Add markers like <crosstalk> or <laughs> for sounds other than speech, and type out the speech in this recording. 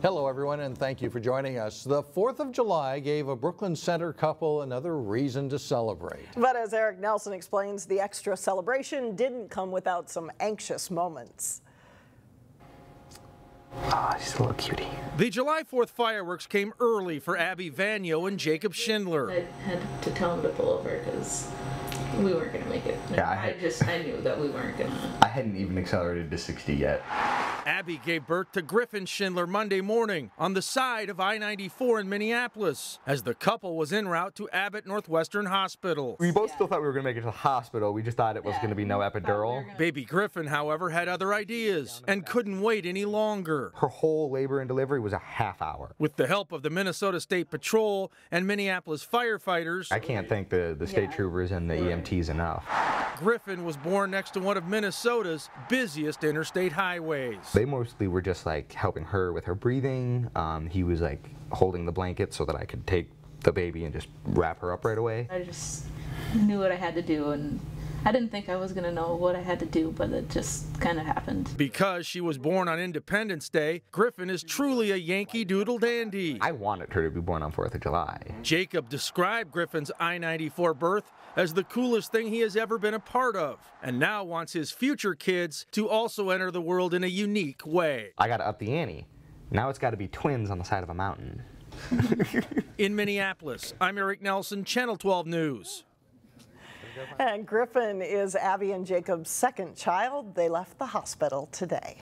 Hello, everyone, and thank you for joining us. The 4th of July gave a Brooklyn Center couple another reason to celebrate. But as Eric Nelson explains, the extra celebration didn't come without some anxious moments. Ah, oh, she's a little cutie. The July 4th fireworks came early for Abby Vanyo and Jacob Schindler. I had to tell him to pull over because we weren't going to make it. Yeah, I, had, I just I knew that we weren't going to. I hadn't even accelerated to 60 yet. Abby gave birth to Griffon Schindler Monday morning on the side of I-94 in Minneapolis as the couple was en route to Abbott Northwestern Hospital. We both yeah. still thought we were going to make it to the hospital. We just thought it was yeah. going to be no epidural. We Baby Griffon, however, had other ideas and couldn't wait any longer. Her whole labor and delivery was a half hour. With the help of the Minnesota State Patrol and Minneapolis firefighters. I can't thank the, the state yeah. troopers and the EMTs enough. Griffon was born next to one of Minnesota's busiest interstate highways. They mostly were just like helping her with her breathing. Um, he was like holding the blanket so that I could take the baby and just wrap her up right away. I just knew what I had to do and I didn't think I was going to know what I had to do, but it just kind of happened. Because she was born on Independence Day, Griffon is truly a Yankee Doodle dandy. I wanted her to be born on 4th of July. Jacob described Griffon's I 94 birth as the coolest thing he has ever been a part of, and now wants his future kids to also enter the world in a unique way. I got to up the ante. Now it's got to be twins on the side of a mountain. <laughs> in Minneapolis, I'm Eric Nelson, Channel 12 News. And <laughs> Griffon is Abby and Jacob's second child. They left the hospital today.